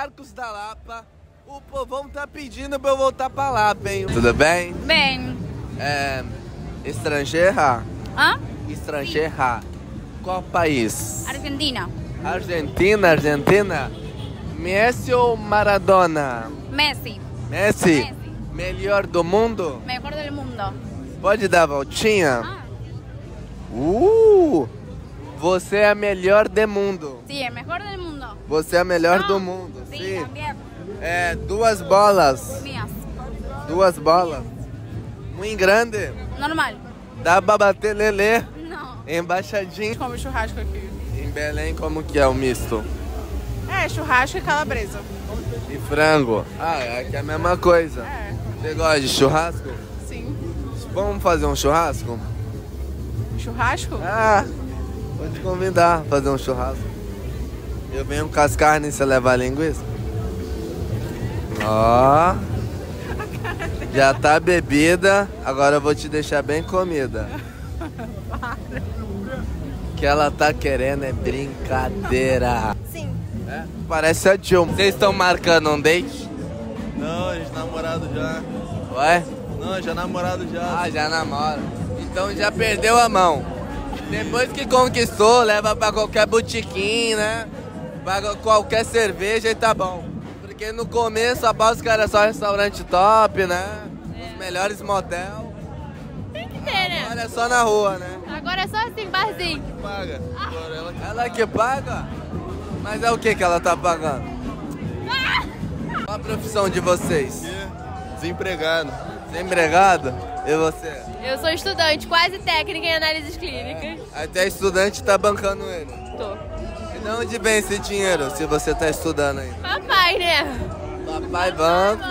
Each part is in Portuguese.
Arcos da Lapa. O povão tá pedindo pra eu voltar pra Lapa, hein? Tudo bem? Bem. É. Estrangeira? Hã? Estrangeira. Qual país? Argentina. Argentina, Argentina. Messi ou Maradona? Messi. Messi. Messi. Melhor do mundo? Mejor del mundo. Pode dar voltinha? Ah, Uh! Você é a melhor do mundo. sí, el mejor del mundo. Você é a melhor No. do mundo. Sim. É, duas bolas. Mías. Duas bolas. Muito grande. Normal. Dá pra bater lelê. No. Embaixadinho. Come churrasco aqui. Em Belém, como que é o misto? É, churrasco e calabresa. E frango. Ah, é que é a mesma coisa. É, Você gosta de churrasco? sim. Vamos fazer um churrasco? Churrasco? Ah, vou te convidar a fazer um churrasco. Eu venho com as carnes e você leva a linguiça? Ó. Já tá bebida, agora eu vou te deixar bem comida. O que ela tá querendo é brincadeira. Sim. É? Parece a Dilma. Vocês estão marcando um date? Não, a gente namorado já. Ué? Não, já namorado já. Ah, já namora. Então já perdeu a mão. Depois que conquistou, leva pra qualquer botiquim, né? Paga qualquer cerveja e tá bom. Porque no começo a pausa era só restaurante top, né? Os melhores motel. Tem que ter, né? Olha só na rua, né? Agora é só assim, barzinho. Paga. Agora ela que Ela que paga? Mas é o que que ela tá pagando? Qual a profissão de vocês? desempregado. Desempregado? E você? Eu sou estudante, quase técnica em análises clínicas. Até estudante tá bancando ele. Tô. E de onde vem esse dinheiro se você tá estudando aí? Papai, né? Papai banco,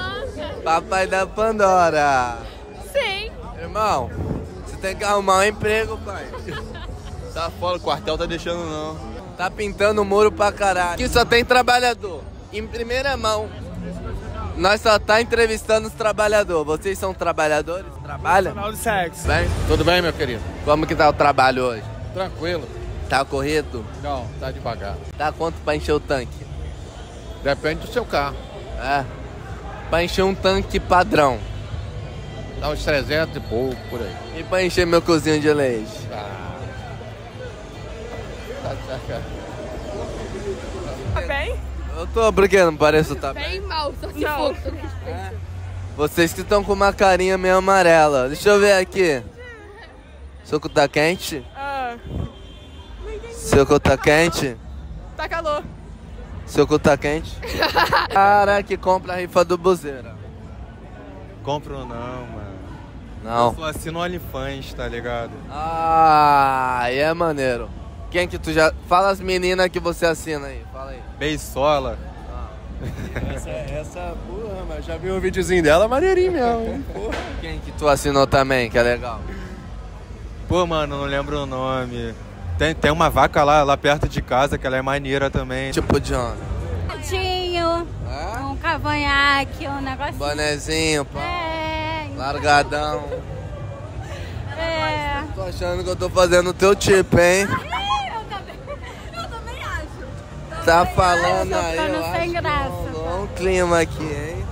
papai da Pandora. Sim. Irmão, você tem que arrumar um emprego, pai. Tá fora, o quartel tá deixando não. Tá pintando o muro pra caralho. Aqui só tem trabalhador. Em primeira mão. Nós só tá entrevistando os trabalhadores. Vocês são trabalhadores? Trabalham? Final de sexo. Bem? Tudo bem, meu querido? Como que tá o trabalho hoje? Tranquilo. Tá corrido? Não, tá devagar. Tá quanto pra encher o tanque? Depende do seu carro. É. Pra encher um tanque padrão. Dá uns 300 e pouco por aí. E pra encher meu cozinho de leite? Ah. Tá, tá, tá. Tá bem? Eu tô, porque não pareço tá bem? Bem mal, só se Não. for. Vocês que estão com uma carinha meio amarela. Deixa eu ver aqui. Suco tá quente? Ah, Suco tá quente? tá calor. Suco tá quente? Cara, que compra a rifa do Buzeira. Compro não, mano. Não. Só assino OnlyFans, tá ligado? Ah, é maneiro. Quem que tu já... Fala as meninas que você assina aí. Fala aí. Beisola. Essa, essa, porra, mas já viu o videozinho dela, maneirinho mesmo, hein? Porra. Quem que tu assinou também, que é legal? Pô, mano, não lembro o nome. Tem, tem uma vaca lá, lá perto de casa que ela é maneira também. Tipo John. Tinho, É? um cavanhaque, um negócio. Bonezinho, pá. É, Largadão. é. Tô achando que eu tô fazendo o teu tipo, hein? Eu também, eu também acho. Tá falando tô aí, eu sem acho graça. rolou um clima aqui, hein?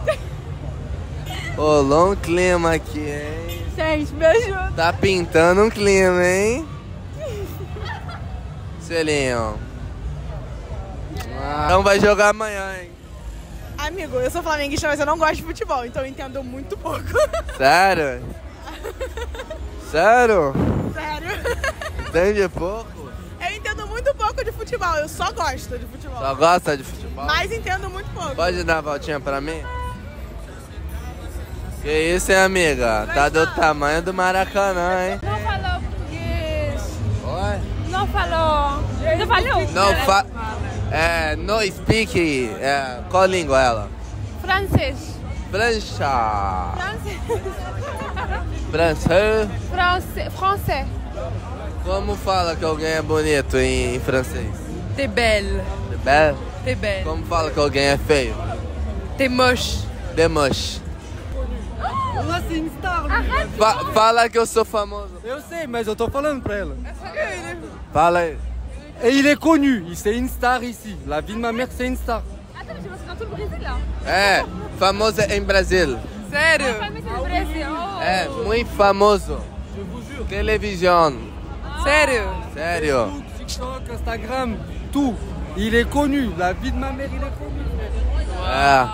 Rolou um clima aqui, hein? Gente, me ajuda. Tá pintando um clima, hein? Selinho. Ah, então vai jogar amanhã, hein? Amigo, eu sou flamenguista, mas eu não gosto de futebol, então eu entendo muito pouco. Sério? Sério? Sério. Entende pouco? Eu entendo muito pouco de futebol, eu só gosto de futebol. Só gosta de futebol? Mas entendo muito pouco. Pode dar a voltinha pra mim? Que isso, hein, amiga? Tá do tamanho do Maracanã, hein? Não falou. Não falou? Não fa... É, no speak... É, qual língua ela? Francês. Francha. Francês. Francês. Como fala que alguém é bonito em, em francês? T'es belle. De belle? T'es belle. Como fala que alguém é feio? T'es moche. De moche. Fa fala que eu sou famoso. Eu sei, mas eu tô falando pra ela. Fala aí. Et il est connu, c'est une star ici. La vie de ma mère, c'est une star. Exatamente, você tá tudo Brasilão. É, famoso em Brasil. Sério? Família do Brasil. É, muito famoso. Televisão. Sério? Sério. TikTok, Instagram, tout. Il est connu. La vie de ma mère, il est connu. É.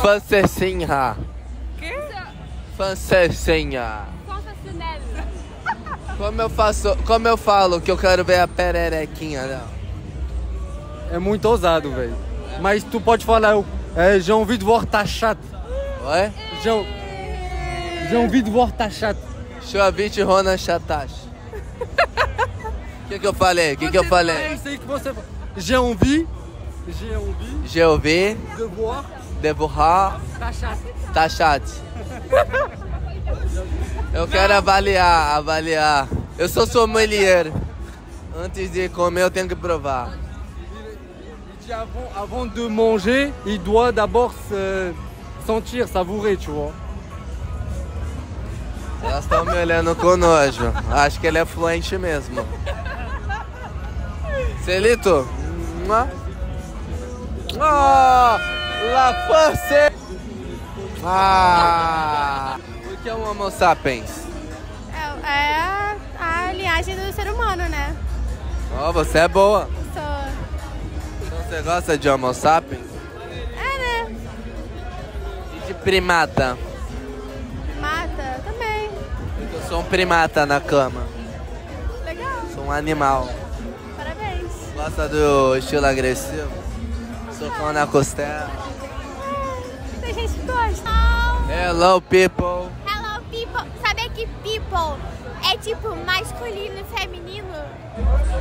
Francesinha. Que? Francesinha. Como eu faço, como eu falo que eu quero ver a pererequinha dela? É muito ousado, velho. Mas tu pode falar, é, j'ai de ta chatte. Oi? J'ai, j'ai envie de voir ta chatte. Chovite Rona Chatash. O que, que eu falei? O que, que eu É falei? isso aí que você. J'ai envie, j'ai envie ouvi, de voir devorrar, ta chatte. taxate. Eu quero avaliar, avaliar. Eu sou sommelier. Antes de comer, eu tenho que provar. Avant, avant de manger, il doit d'abord se sentir, savourer, tu vois. Elas estão me olhando com nojo. Acho que ele é fluente mesmo. Celito? Oh, la force! Ah! O que é um homo sapiens? É, é a, a linhagem do ser humano, né? Oh, você é boa. Sou... Então você gosta de homo sapiens? É, né? E de primata? Mata também. Eu sou um primata na cama. Legal. Sou um animal. Parabéns. Gosta do estilo agressivo? Socão na costela. Tem gente que gosta. Hello, people. People é tipo masculino e feminino?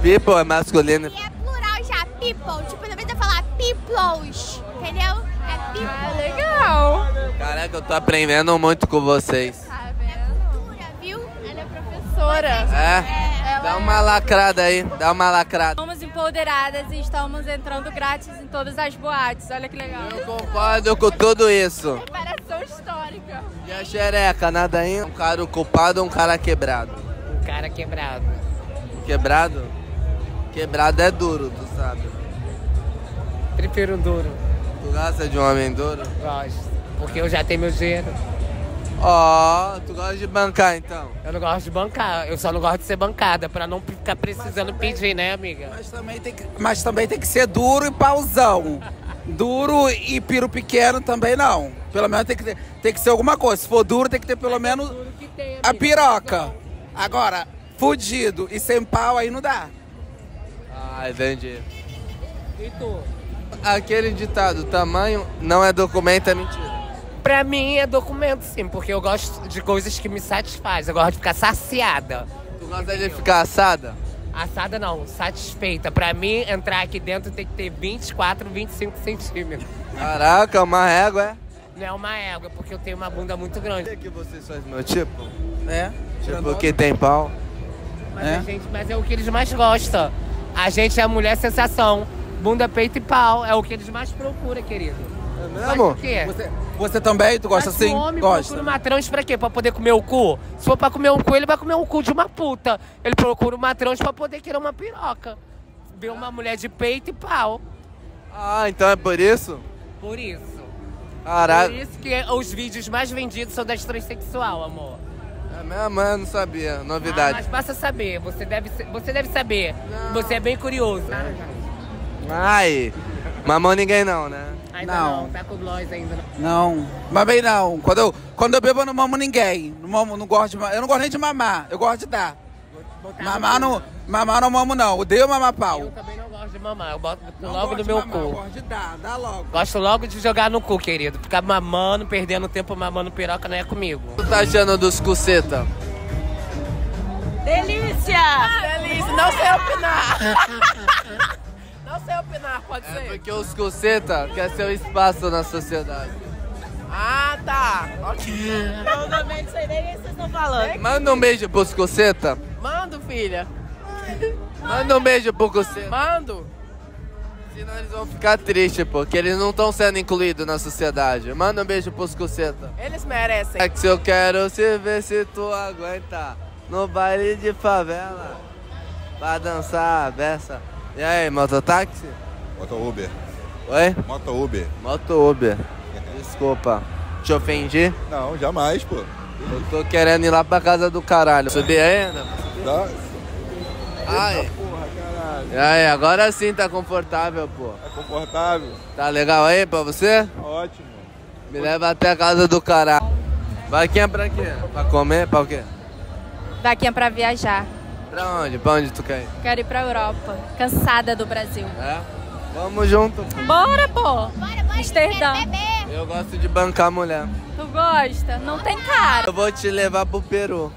People é masculino. E é plural já, people. Tipo, não precisa falar peoples, entendeu? É people. Ah, legal. Caraca, eu tô aprendendo muito com vocês. Tá vendo? Viu? Ela é professora. É? Dá uma lacrada aí, dá uma lacrada. Somos empoderadas e estamos entrando grátis em todas as boates. Olha que legal. Eu concordo com tudo isso. Histórica. E a xereca, nada ainda? Um cara culpado ou um cara quebrado? Um cara quebrado. Quebrado? Quebrado é duro, tu sabe. Prefiro um duro. Tu gosta de um homem duro? Gosto. Porque eu já tenho meu dinheiro. Ó, tu gosta de bancar então? Eu não gosto de bancar. Eu só não gosto de ser bancada, pra não ficar precisando pedir, né, amiga? Mas também tem que, mas também tem que ser duro e pausão. Duro e piro pequeno também não. Pelo menos tem que, ter, tem que ser alguma coisa. Se for duro, tem que ter pelo menos a piroca. Agora, fudido e sem pau aí não dá. Ah, entendi. E tu? Aquele ditado, tamanho não é documento, é mentira. Pra mim é documento, sim, porque eu gosto de coisas que me satisfazem. Eu gosto de ficar saciada. Tu gosta de ficar assada? Assada não, satisfeita. Pra mim, entrar aqui dentro tem que ter 24, 25 centímetros. Caraca, uma régua, é? Não é uma égua, porque eu tenho uma bunda muito grande. que vocês fazem meu tipo? É? Tipo, que tem pau. Mas, É? a gente, mas é o que eles mais gostam. A gente é a mulher sensação. Bunda, peito e pau. É o que eles mais procuram, querido. É Mas mesmo? o quê? Você, você também? Tu gosta Mas assim? o homem Gosta. procura uma trans pra quê? Pra poder comer o cu? Se for pra comer um cu, ele vai comer um cu de uma puta. Ele procura uma trans pra poder querer uma piroca. Ver uma mulher de peito e pau. Ah, então é por isso? Por isso. Caraca. Por isso que os vídeos mais vendidos são das transexual, amor. É mesmo? Eu não sabia. Ah, Novidade. mas basta saber. Você deve, você deve saber. Você é bem curioso. Ai, mamou ninguém não, né? Ainda Não. não. Tá com nós ainda não. Não, mas bem não. Quando eu, quando eu bebo, eu não mamo ninguém. Não, mamo, não gosto de, eu não gosto nem de mamar. Eu gosto de dar. Mamar não, mamar não mamo não. Odeio mamar Eu pau. também não gosto de mamar. Eu boto Não logo no meu mamar, Eu cu. gosto de dar, dá logo. Gosto logo de jogar no cu, querido. Ficar mamando, perdendo tempo mamando piroca não é comigo. O que tu tá achando dos cuceta? Delícia! Delícia! Não sei opinar! Não sei opinar, pode É ser? porque os cuceta quer seu espaço na sociedade. Ah, tá. Ok. Também não sei nem o que vocês estão falando. Manda um beijo pros cuceta. Mando, filha. Manda um beijo pro cuceta. Mando. Senão eles vão ficar tristes, porque eles não estão sendo incluídos na sociedade. Manda um beijo pros cuceta. Eles merecem. É que se eu quero se ver se tu aguenta no baile de favela pra dançar a beça. E aí, mototáxi? Bota o Uber. Oi? Moto Uber. Moto Uber. Desculpa. Te ofendi? Não, jamais, pô. Eu tô querendo ir lá pra casa do caralho. Subir ainda? Dá. Ai. Porra, caralho. E aí, agora sim tá confortável, pô. É confortável? Tá legal aí pra você? Ótimo. Me leva até a casa do caralho. Vaquinha pra quê? Pra comer? Pra o quê? Vaquinha pra viajar. Pra onde? Pra onde tu quer ir? Quero ir pra Europa. Cansada do Brasil. É? Vamos junto. Bora, pô. Bora, bora, Amsterdã. Eu gosto de bancar mulher. Tu gosta? Não tem cara. Eu vou te levar pro Peru.